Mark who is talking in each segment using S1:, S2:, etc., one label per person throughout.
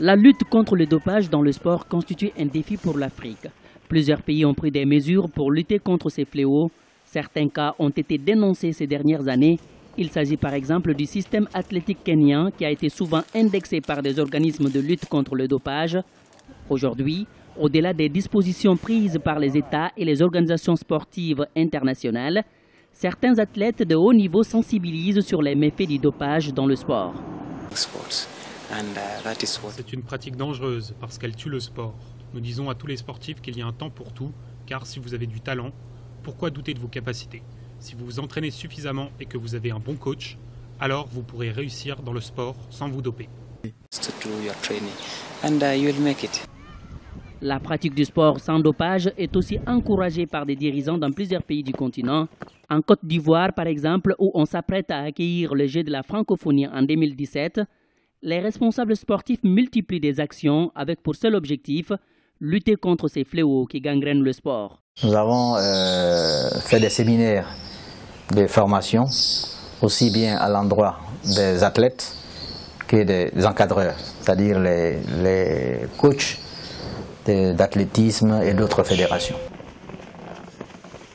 S1: La lutte contre le dopage dans le sport constitue un défi pour l'Afrique. Plusieurs pays ont pris des mesures pour lutter contre ces fléaux. Certains cas ont été dénoncés ces dernières années. Il s'agit par exemple du système athlétique kenyan qui a été souvent indexé par des organismes de lutte contre le dopage. Aujourd'hui, au-delà des dispositions prises par les États et les organisations sportives internationales, certains athlètes de haut niveau sensibilisent sur les méfaits du dopage dans le sport.
S2: C'est une pratique dangereuse parce qu'elle tue le sport. Nous disons à tous les sportifs qu'il y a un temps pour tout, car si vous avez du talent, pourquoi douter de vos capacités? Si vous vous entraînez suffisamment et que vous avez un bon coach, alors vous pourrez réussir dans le sport sans vous doper.
S1: La pratique du sport sans dopage est aussi encouragée par des dirigeants dans plusieurs pays du continent. En Côte d'Ivoire, par exemple, où on s'apprête à accueillir le Jeu de la francophonie en 2017, les responsables sportifs multiplient des actions avec pour seul objectif lutter contre ces fléaux qui gangrènent le sport.
S3: Nous avons euh, fait des séminaires de formation, aussi bien à l'endroit des athlètes que des encadreurs, c'est-à-dire les coachs d'athlétisme et d'autres fédérations.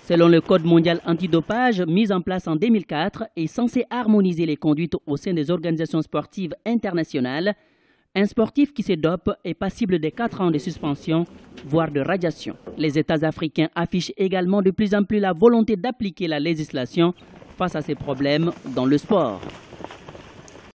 S1: Selon le Code mondial antidopage mis en place en 2004 et censé harmoniser les conduites au sein des organisations sportives internationales, un sportif qui se dope est passible de 4 ans de suspension, voire de radiation. Les États africains affichent également de plus en plus la volonté d'appliquer la législation face à ces problèmes dans le sport.